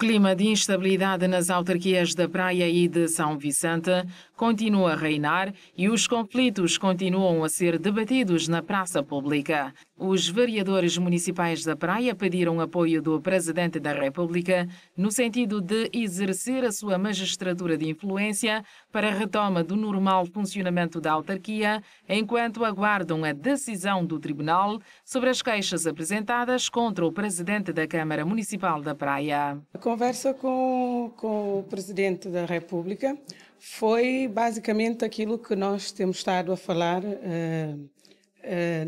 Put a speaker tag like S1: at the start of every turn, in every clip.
S1: clima de instabilidade nas autarquias da Praia e de São Vicente continua a reinar e os conflitos continuam a ser debatidos na praça pública. Os vereadores municipais da Praia pediram apoio do Presidente da República no sentido de exercer a sua magistratura de influência para a retoma do normal funcionamento da autarquia, enquanto aguardam a decisão do Tribunal sobre as queixas apresentadas contra o Presidente da Câmara Municipal da Praia.
S2: A conversa com, com o Presidente da República foi basicamente aquilo que nós temos estado a falar uh,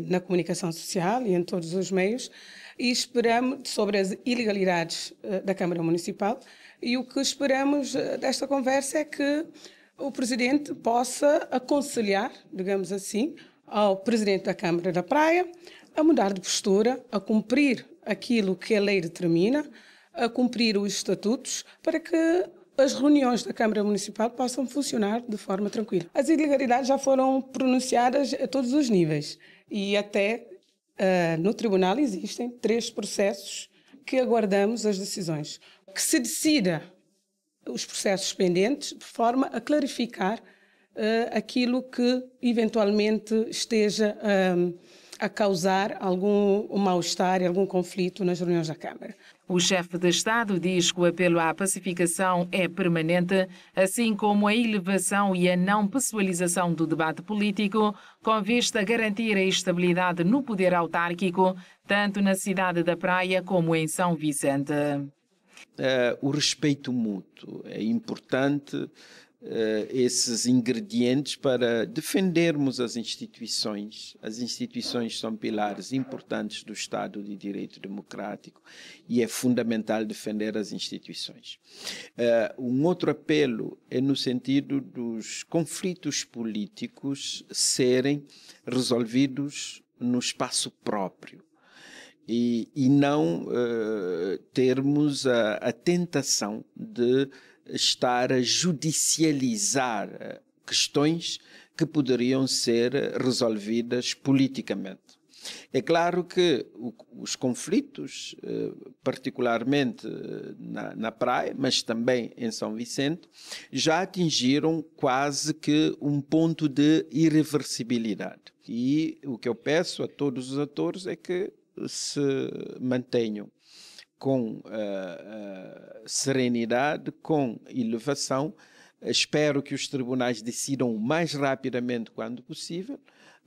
S2: na comunicação social e em todos os meios e esperamos sobre as ilegalidades uh, da Câmara Municipal e o que esperamos desta conversa é que o Presidente possa aconselhar, digamos assim, ao Presidente da Câmara da Praia a mudar de postura, a cumprir aquilo que a lei determina, a cumprir os estatutos para que as reuniões da Câmara Municipal possam funcionar de forma tranquila. As ilegalidades já foram pronunciadas a todos os níveis e até uh, no Tribunal existem três processos que aguardamos as decisões. Que se decida os processos pendentes de forma a clarificar uh, aquilo que eventualmente esteja uh, a causar algum mal-estar e algum conflito nas reuniões da Câmara.
S1: O chefe de Estado diz que o apelo à pacificação é permanente, assim como a elevação e a não pessoalização do debate político, com vista a garantir a estabilidade no poder autárquico, tanto na cidade da Praia como em São Vicente.
S3: Uh, o respeito mútuo é importante uh, esses ingredientes para defendermos as instituições. As instituições são pilares importantes do Estado de Direito Democrático e é fundamental defender as instituições. Uh, um outro apelo é no sentido dos conflitos políticos serem resolvidos no espaço próprio. E, e não uh, termos a, a tentação de estar a judicializar eh, questões que poderiam ser resolvidas politicamente. É claro que os conflitos, eh, particularmente eh, na, na, praia, mas também em São Vicente, já atingiram quase que um ponto de irreversibilidade. E o que eu peço a todos os atores é que se mantenham com uh, uh, serenidade, com elevação. Espero que os tribunais decidam o mais rapidamente quando possível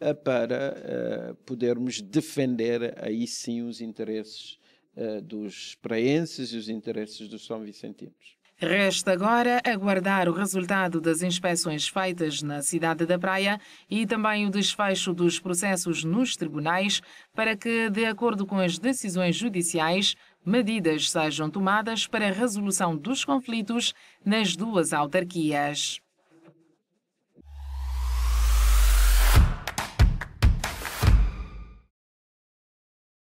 S3: uh, para podermos defender aí sim os interesses dos praenses e os interesses dos são vicentinos.
S1: Resta agora aguardar o resultado das inspeções feitas na cidade da Praia e também o desfecho dos processos nos tribunais para que, de acordo com as decisões judiciais, medidas sejam tomadas para a resolução dos conflitos nas duas autarquias.